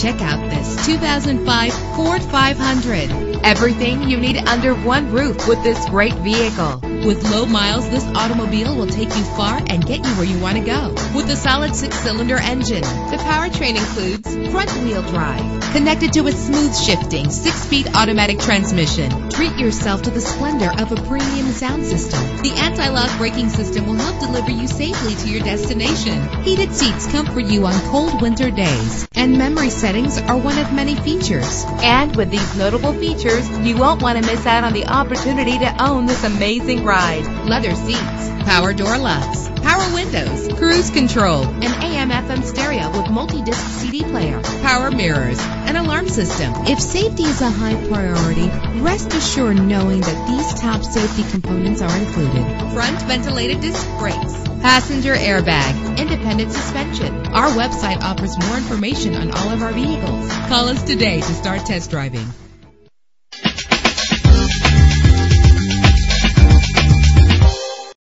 Check out this 2005 Ford 500. Everything you need under one roof with this great vehicle. With low miles, this automobile will take you far and get you where you want to go. With a solid six-cylinder engine, the powertrain includes front-wheel drive, connected to a smooth shifting six-speed automatic transmission. Treat yourself to the splendor of a premium sound system. The anti-lock braking system will help deliver you safely to your destination. Heated seats comfort you on cold winter days. And memory settings are one of many features. And with these notable features, you won't want to miss out on the opportunity to own this amazing ride. Leather seats, power door locks, power windows, cruise control, an AM FM stereo with multi-disc CD player, power mirrors, system. If safety is a high priority, rest assured knowing that these top safety components are included. Front ventilated disc brakes, passenger airbag, independent suspension. Our website offers more information on all of our vehicles. Call us today to start test driving.